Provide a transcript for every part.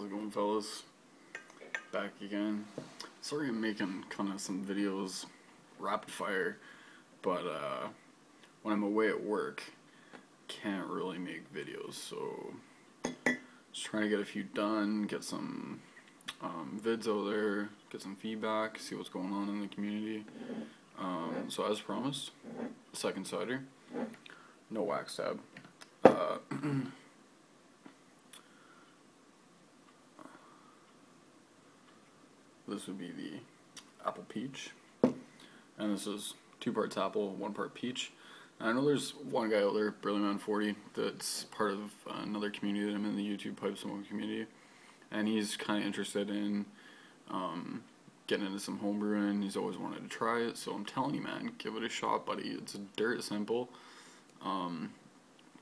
How's it going, fellas? Back again. Sorry I'm making kind of some videos rapid fire, but uh, when I'm away at work, can't really make videos, so just trying to get a few done, get some um, vids out there, get some feedback, see what's going on in the community. Um, so as promised, second cider, no wax tab. Uh, this would be the apple peach, and this is two parts apple, one part peach. And I know there's one guy out there, Burlyman40, that's part of another community that I'm in, the YouTube pipe smoke community, and he's kind of interested in um, getting into some homebrewing. He's always wanted to try it, so I'm telling you, man, give it a shot, buddy. It's dirt simple. Um,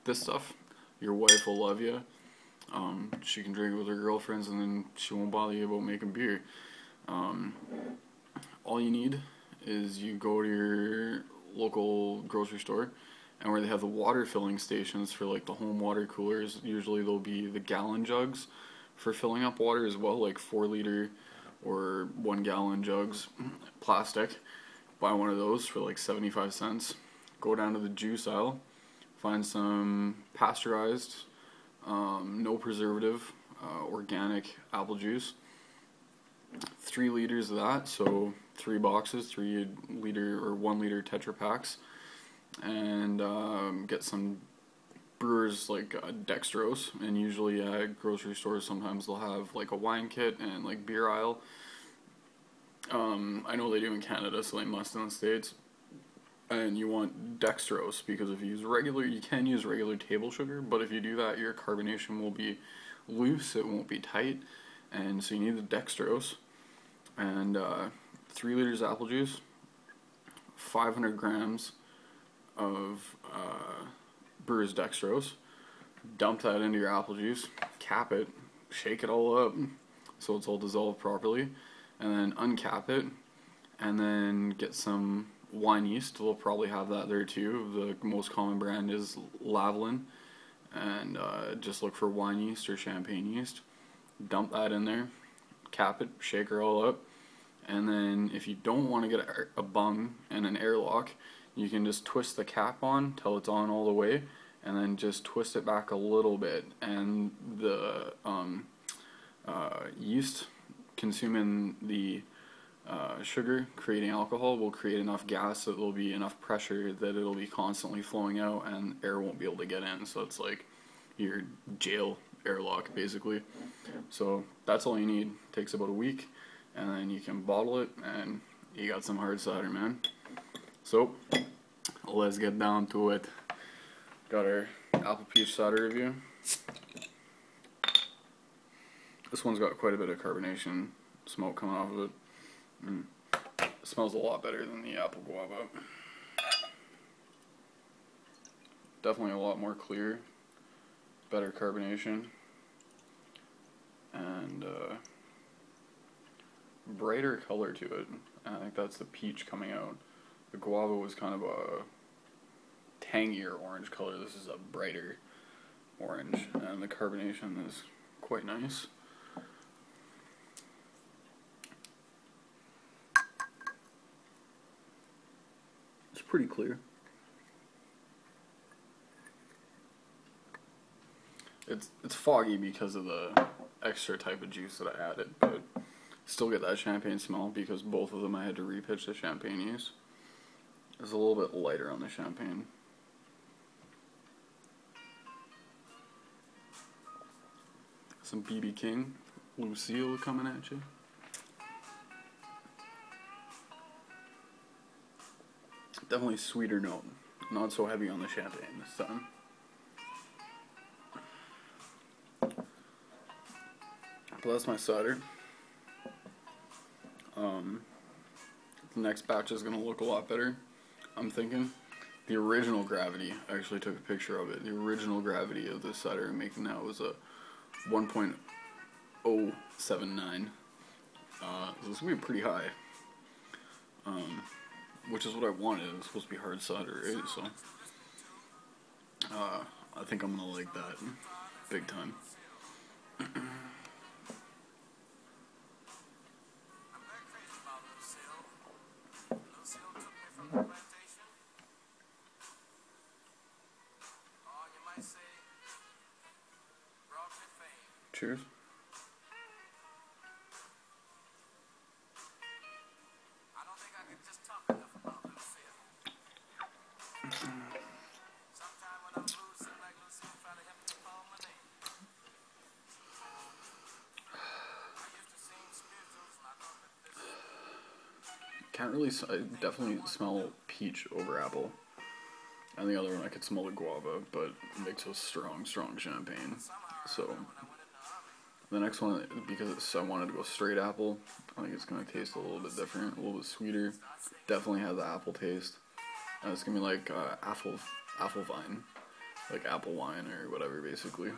this stuff, your wife will love you. Um, she can drink it with her girlfriends, and then she won't bother you about making beer. Um, all you need is you go to your local grocery store and where they have the water filling stations for like the home water coolers usually they'll be the gallon jugs for filling up water as well like four liter or one gallon jugs plastic. Buy one of those for like 75 cents. Go down to the juice aisle find some pasteurized um, no preservative uh, organic apple juice three liters of that, so three boxes, three liter or one liter Tetra packs, and um, get some brewers like uh, dextrose. And usually at grocery stores, sometimes they'll have like a wine kit and like beer aisle. Um, I know they do in Canada, so they must in the states. And you want dextrose because if you use regular, you can use regular table sugar, but if you do that, your carbonation will be loose. It won't be tight and so you need the dextrose and uh, three liters apple juice 500 grams of uh, brewer's dextrose dump that into your apple juice cap it shake it all up so it's all dissolved properly and then uncap it and then get some wine yeast. They'll probably have that there too. The most common brand is Lalvin and uh, just look for wine yeast or champagne yeast dump that in there, cap it, shake her all up, and then if you don't want to get a, a bung and an airlock, you can just twist the cap on till it's on all the way, and then just twist it back a little bit, and the um, uh, yeast consuming the uh, sugar, creating alcohol, will create enough gas that there'll be enough pressure that it'll be constantly flowing out, and air won't be able to get in. So it's like your jail airlock basically. So that's all you need. Takes about a week, and then you can bottle it, and you got some hard cider, man. So let's get down to it. Got our apple peach cider review. This one's got quite a bit of carbonation smoke coming off of it. Mm. it smells a lot better than the apple guava. Definitely a lot more clear, better carbonation and uh, brighter color to it. And I think that's the peach coming out. The guava was kind of a tangier orange color. This is a brighter orange, and the carbonation is quite nice. It's pretty clear. It's it's foggy because of the extra type of juice that I added, but still get that champagne smell because both of them I had to repitch the champagne use. It's a little bit lighter on the champagne. Some BB King, Lucille coming at you. Definitely sweeter note, not so heavy on the champagne this time. That's my cider. Um, the next batch is going to look a lot better, I'm thinking. The original gravity, I actually took a picture of it. The original gravity of this cider I'm making now was a 1.079. Uh, so it's going to be pretty high. Um, which is what I wanted. It's supposed to be hard cider, right? So, uh, I think I'm going to like that big time. Cheers. Can't really. I definitely smell peach over apple. And the other one, I could smell the guava, but it makes a strong, strong champagne. So the next one, because it's, I wanted to go straight apple, I think it's gonna taste a little bit different, a little bit sweeter. Definitely has apple taste. It's gonna be like uh, apple, apple vine, like apple wine or whatever, basically.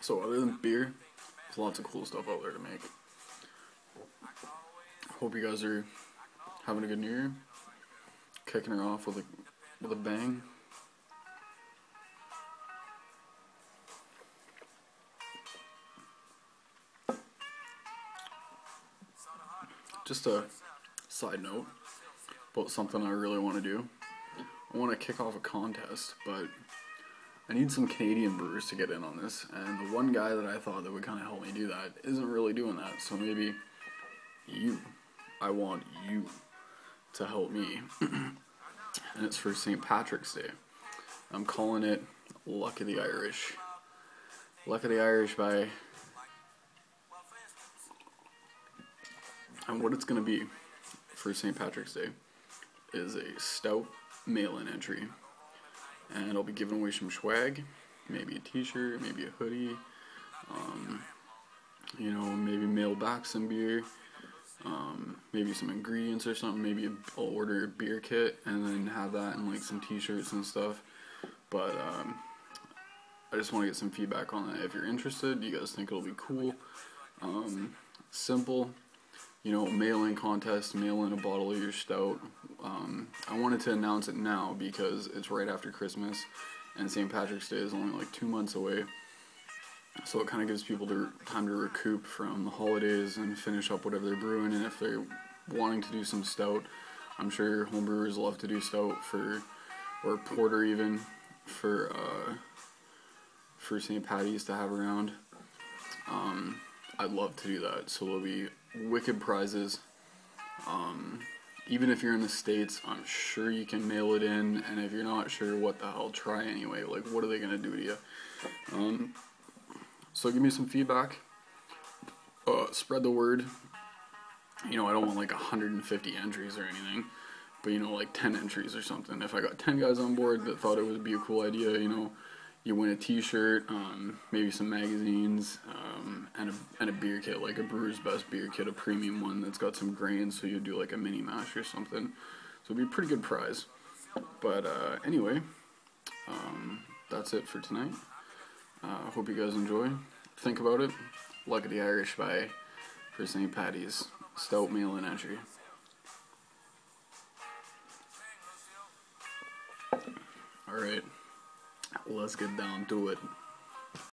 So other than beer, there's lots of cool stuff out there to make. Hope you guys are having a good New Year, kicking her off with a with a bang. Just a side note about something I really want to do. I want to kick off a contest, but I need some Canadian brewers to get in on this, and the one guy that I thought that would kind of help me do that isn't really doing that. So maybe you, I want you to help me, and it's for St. Patrick's Day. I'm calling it Luck of the Irish. Luck of the Irish by, and what it's gonna be for St. Patrick's Day is a stout mail-in entry and I'll be giving away some swag, maybe a t-shirt, maybe a hoodie, um, you know, maybe mail back some beer, um, maybe some ingredients or something, maybe I'll order a beer kit and then have that and like some t-shirts and stuff, but um, I just want to get some feedback on that. If you're interested, you guys think it'll be cool, um, simple, you know, mail in contest, mail in a bottle of your stout. Um, I wanted to announce it now because it's right after Christmas and St. Patrick's Day is only like two months away. So it kind of gives people the time to recoup from the holidays and finish up whatever they're brewing. And if they're wanting to do some stout, I'm sure homebrewers love to do stout for, or porter even, for uh, for St. Patty's to have around. Um, I'd love to do that. So there'll be wicked prizes. Um, even if you're in the States, I'm sure you can mail it in. And if you're not sure, what the hell, try anyway. Like, what are they going to do to you? Um, so give me some feedback. Uh, spread the word. You know, I don't want like 150 entries or anything. But, you know, like 10 entries or something. If I got 10 guys on board that thought it would be a cool idea, you know, you win a T-shirt, um, maybe some magazines, um, and a and a beer kit, like a Brewer's Best beer kit, a premium one that's got some grains, so you do like a mini mash or something. So it'd be a pretty good prize. But uh, anyway, um, that's it for tonight. Uh, hope you guys enjoy. Think about it. Luck of the Irish by for St. Patty's stout mail-in entry. All right let's get down to it.